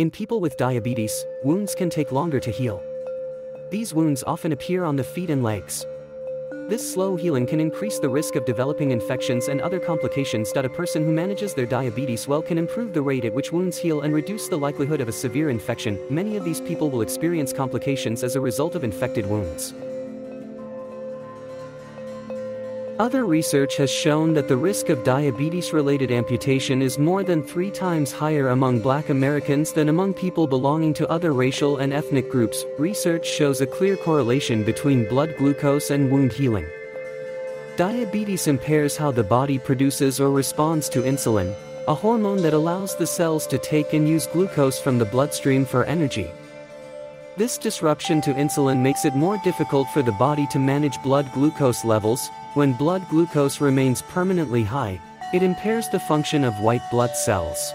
In people with diabetes, wounds can take longer to heal. These wounds often appear on the feet and legs. This slow healing can increase the risk of developing infections and other complications. A person who manages their diabetes well can improve the rate at which wounds heal and reduce the likelihood of a severe infection. Many of these people will experience complications as a result of infected wounds. Other research has shown that the risk of diabetes-related amputation is more than three times higher among black Americans than among people belonging to other racial and ethnic groups. Research shows a clear correlation between blood glucose and wound healing. Diabetes impairs how the body produces or responds to insulin, a hormone that allows the cells to take and use glucose from the bloodstream for energy. This disruption to insulin makes it more difficult for the body to manage blood glucose levels, when blood glucose remains permanently high, it impairs the function of white blood cells.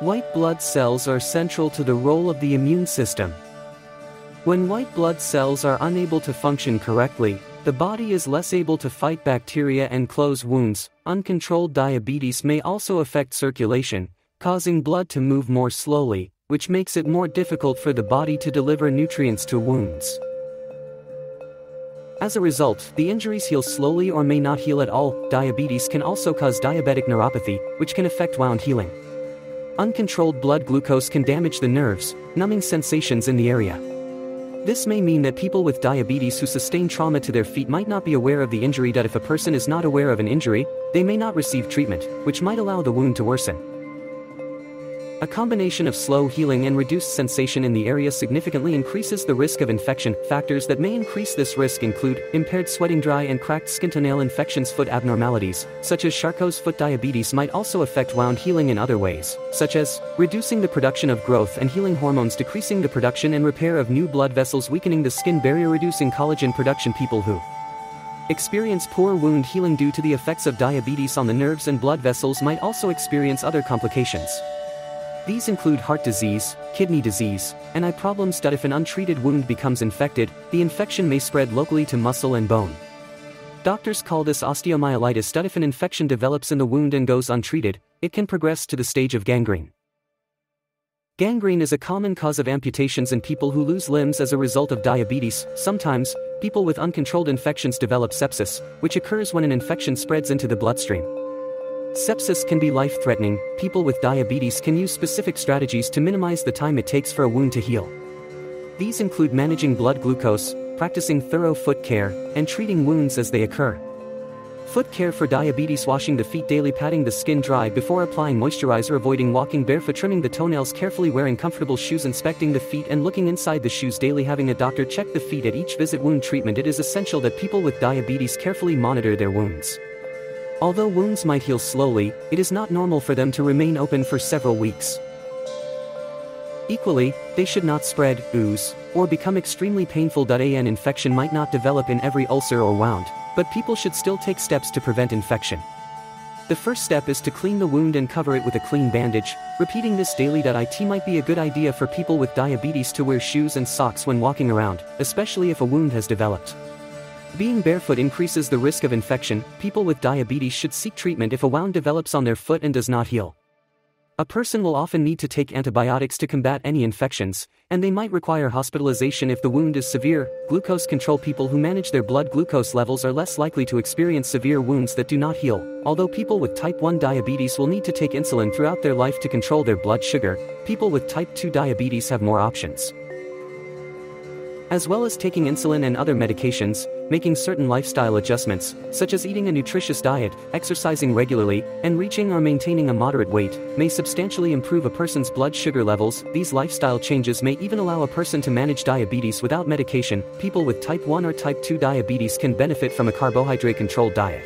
White blood cells are central to the role of the immune system. When white blood cells are unable to function correctly, the body is less able to fight bacteria and close wounds. Uncontrolled diabetes may also affect circulation, causing blood to move more slowly, which makes it more difficult for the body to deliver nutrients to wounds. As a result, the injuries heal slowly or may not heal at all. Diabetes can also cause diabetic neuropathy, which can affect wound healing. Uncontrolled blood glucose can damage the nerves, numbing sensations in the area. This may mean that people with diabetes who sustain trauma to their feet might not be aware of the injury that if a person is not aware of an injury, they may not receive treatment, which might allow the wound to worsen. A combination of slow healing and reduced sensation in the area significantly increases the risk of infection. Factors that may increase this risk include impaired sweating, dry and cracked skin toenail infections, foot abnormalities, such as Charcot's foot diabetes, might also affect wound healing in other ways, such as reducing the production of growth and healing hormones, decreasing the production and repair of new blood vessels, weakening the skin barrier, reducing collagen production. People who experience poor wound healing due to the effects of diabetes on the nerves and blood vessels might also experience other complications. These include heart disease, kidney disease, and eye problems that if an untreated wound becomes infected, the infection may spread locally to muscle and bone. Doctors call this osteomyelitis that if an infection develops in the wound and goes untreated, it can progress to the stage of gangrene. Gangrene is a common cause of amputations in people who lose limbs as a result of diabetes. Sometimes, people with uncontrolled infections develop sepsis, which occurs when an infection spreads into the bloodstream. Sepsis can be life-threatening, people with diabetes can use specific strategies to minimize the time it takes for a wound to heal. These include managing blood glucose, practicing thorough foot care, and treating wounds as they occur. Foot care for diabetes washing the feet daily patting the skin dry before applying moisturizer avoiding walking barefoot trimming the toenails carefully wearing comfortable shoes inspecting the feet and looking inside the shoes daily having a doctor check the feet at each visit wound treatment it is essential that people with diabetes carefully monitor their wounds. Although wounds might heal slowly, it is not normal for them to remain open for several weeks. Equally, they should not spread, ooze, or become extremely painful. An infection might not develop in every ulcer or wound, but people should still take steps to prevent infection. The first step is to clean the wound and cover it with a clean bandage. Repeating this daily. It might be a good idea for people with diabetes to wear shoes and socks when walking around, especially if a wound has developed. Being barefoot increases the risk of infection, people with diabetes should seek treatment if a wound develops on their foot and does not heal. A person will often need to take antibiotics to combat any infections, and they might require hospitalization if the wound is severe. Glucose control people who manage their blood glucose levels are less likely to experience severe wounds that do not heal. Although people with type 1 diabetes will need to take insulin throughout their life to control their blood sugar, people with type 2 diabetes have more options. As well as taking insulin and other medications, making certain lifestyle adjustments, such as eating a nutritious diet, exercising regularly, and reaching or maintaining a moderate weight, may substantially improve a person's blood sugar levels. These lifestyle changes may even allow a person to manage diabetes without medication. People with type 1 or type 2 diabetes can benefit from a carbohydrate controlled diet.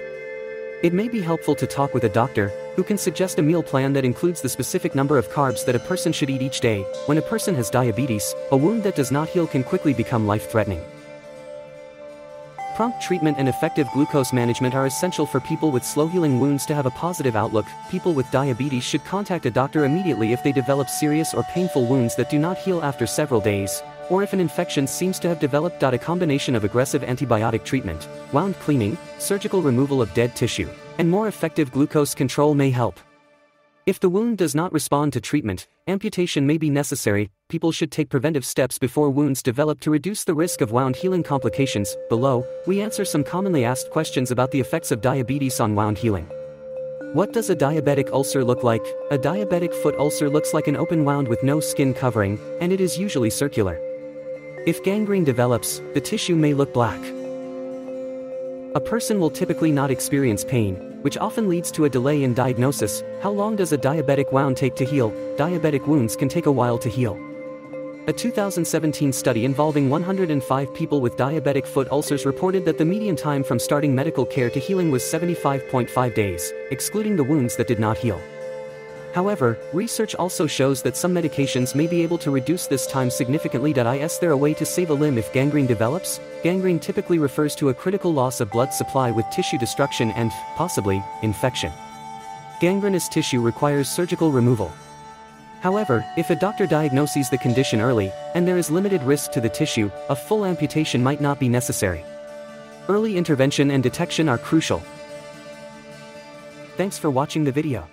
It may be helpful to talk with a doctor, who can suggest a meal plan that includes the specific number of carbs that a person should eat each day. When a person has diabetes, a wound that does not heal can quickly become life-threatening. Prompt treatment and effective glucose management are essential for people with slow-healing wounds to have a positive outlook. People with diabetes should contact a doctor immediately if they develop serious or painful wounds that do not heal after several days, or if an infection seems to have developed. A combination of aggressive antibiotic treatment, wound cleaning, surgical removal of dead tissue, and more effective glucose control may help. If the wound does not respond to treatment, amputation may be necessary. People should take preventive steps before wounds develop to reduce the risk of wound healing complications. Below, we answer some commonly asked questions about the effects of diabetes on wound healing. What does a diabetic ulcer look like? A diabetic foot ulcer looks like an open wound with no skin covering, and it is usually circular. If gangrene develops, the tissue may look black. A person will typically not experience pain, which often leads to a delay in diagnosis. How long does a diabetic wound take to heal? Diabetic wounds can take a while to heal. A 2017 study involving 105 people with diabetic foot ulcers reported that the median time from starting medical care to healing was 75.5 days, excluding the wounds that did not heal. However, research also shows that some medications may be able to reduce this time significantly. Is there a way to save a limb if gangrene develops? Gangrene typically refers to a critical loss of blood supply with tissue destruction and, possibly, infection. Gangrenous tissue requires surgical removal. However, if a doctor diagnoses the condition early, and there is limited risk to the tissue, a full amputation might not be necessary. Early intervention and detection are crucial. Thanks for watching the video.